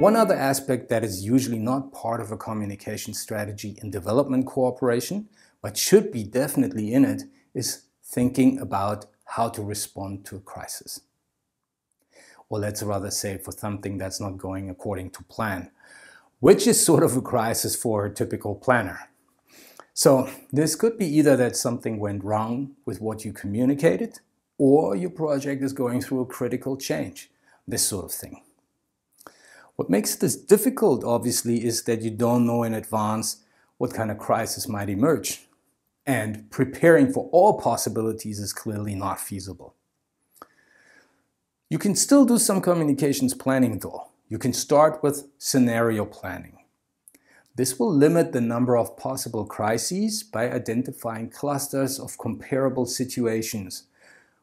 One other aspect that is usually not part of a communication strategy in development cooperation, but should be definitely in it, is thinking about how to respond to a crisis. Or let's rather say for something that's not going according to plan, which is sort of a crisis for a typical planner. So this could be either that something went wrong with what you communicated, or your project is going through a critical change, this sort of thing. What makes this difficult, obviously, is that you don't know in advance what kind of crisis might emerge. And preparing for all possibilities is clearly not feasible. You can still do some communications planning though. You can start with scenario planning. This will limit the number of possible crises by identifying clusters of comparable situations,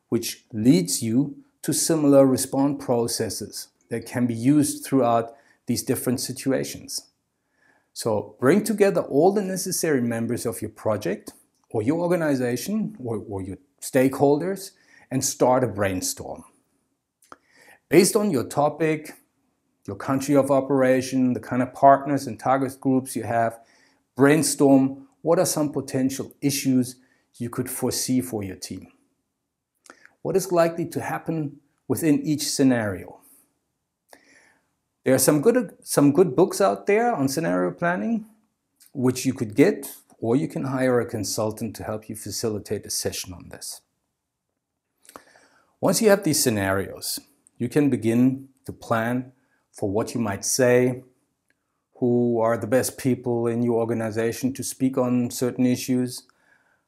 which leads you to similar response processes that can be used throughout these different situations. So bring together all the necessary members of your project or your organization or, or your stakeholders and start a brainstorm. Based on your topic, your country of operation, the kind of partners and target groups you have, brainstorm what are some potential issues you could foresee for your team. What is likely to happen within each scenario? There are some good, some good books out there on scenario planning, which you could get, or you can hire a consultant to help you facilitate a session on this. Once you have these scenarios, you can begin to plan for what you might say, who are the best people in your organization to speak on certain issues,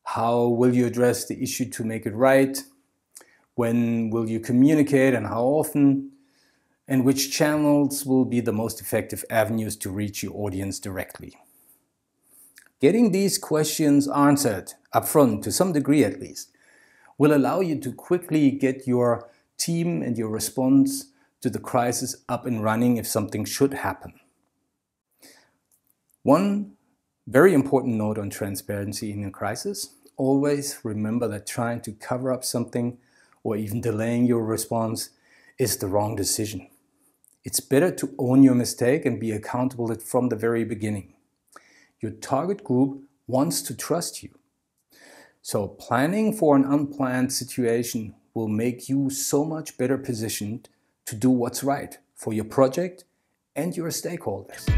how will you address the issue to make it right, when will you communicate and how often, and which channels will be the most effective avenues to reach your audience directly. Getting these questions answered upfront, to some degree at least, will allow you to quickly get your team and your response to the crisis up and running if something should happen. One very important note on transparency in a crisis always remember that trying to cover up something or even delaying your response is the wrong decision. It's better to own your mistake and be accountable from the very beginning. Your target group wants to trust you. So planning for an unplanned situation will make you so much better positioned to do what's right for your project and your stakeholders.